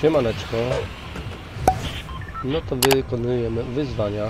Siemaneczko. No to wykonujemy wyzwania.